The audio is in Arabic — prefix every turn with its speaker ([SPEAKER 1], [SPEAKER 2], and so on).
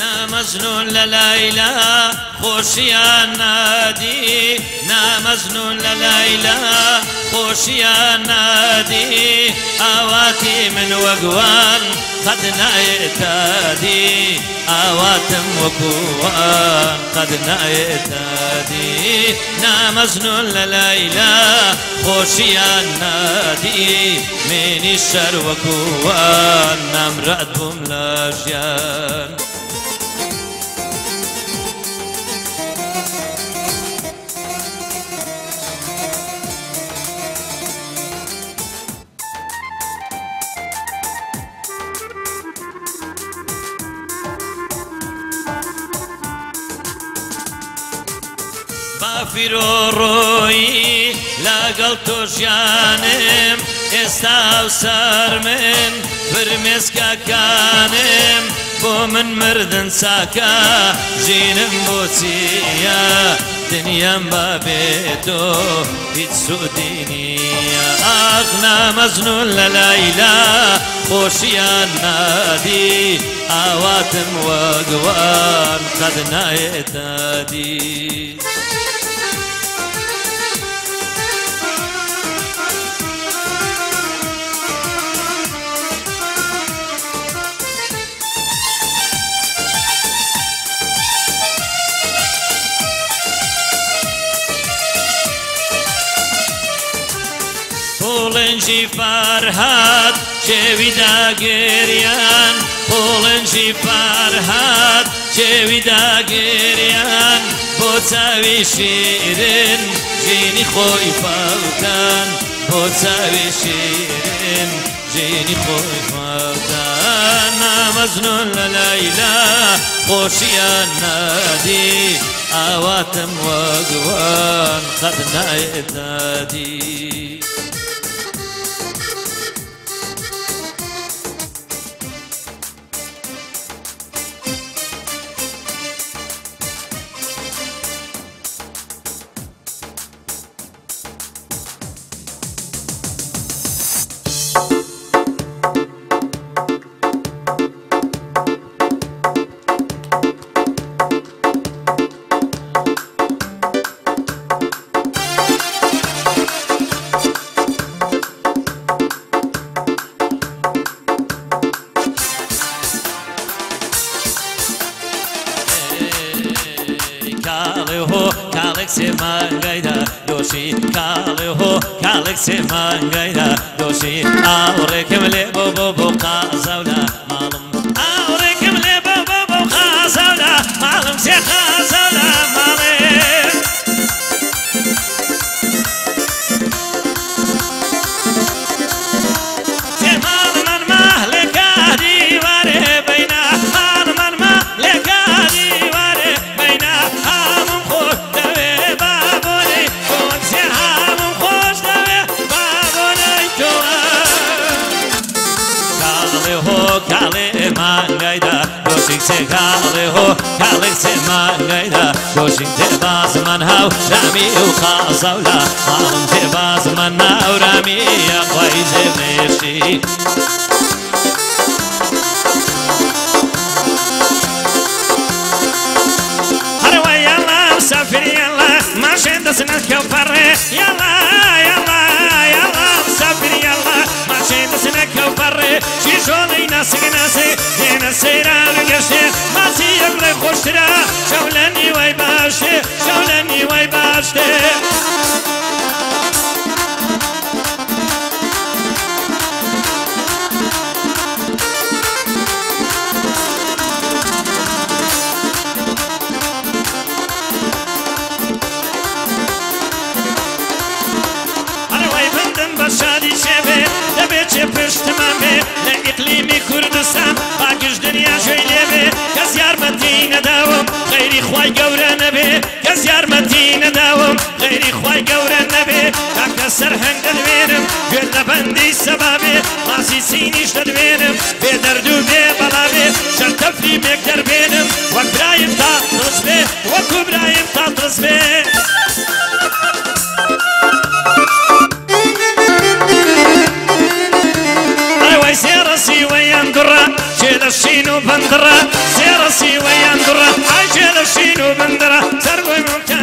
[SPEAKER 1] نامەزنون لە لایلا خۆشیان نادی نامەزنون لە لایلا خۆشیان نادی ئاواتی من وەگوان قەد نایێتادی ئاواتم وەکووان قەد نایێتادی نامەزنون لە لایلا خۆشیان نادی منی شەر وەکووان نامرات بووم لە بافیرۆ ڕۆیی لەگەڵ تۆژیانم ئێستا سەر من فرمێسکەکانم بۆ من مردن چاکە ژینم بۆچیە دنیام با بێتۆ هیچ سوودی نییە. ئاغ نامەزنون لە لایلا خۆشیان نادی ئاواتم وەگوان قەد نایێتادی. پولنجی فرهاد چویدا گریان پولنجی فرهاد چویدا گریان با تاوی شیرین جینی خوی فوتن با تاوی شیرین جینی خوی فوتن مزنون لیلا خوشیان ندی آواتم وقوان قد نایدادی se mangaida doshi kale ho kale se mangaida doshi aure kemle bo bo bo qazawla malum سگاله کلی سما گیدا گوشی تباز من هاو رامی و خازولا آن تباز من هاو رامی اقویز میشی Safiri yalla, maşenda sinas kyo parre yalla yalla yalla safiri yalla, maşenda sinas kyo parre, şişolayna signase, yena sera ما سيب لي خوشترا شولني وي باشي شولني وي باشتي شادی شبه دبه چه پشت ممه لإقلیمی کردستان باگش دنیا جوی لێبێ کەس یارمەتی نەداوم غیری خوای گەورە نەبێ. کەس یارمەتی نەداوم غیری خوای گەورە نەبێ. کاکە سەرهەنگ دەدوێنم گوێ لە بەندی سەبابێ. ماسی سینیش دەدوێنم بێ دەردوو بێ بەڵاوێ شەرتەفری بێک دەربێنم وەک برایم تا دڵس بێ وەکو برایم تا دڵس بێ سيرة سيويا درة شيل الشين وبندرة سيرة بەسی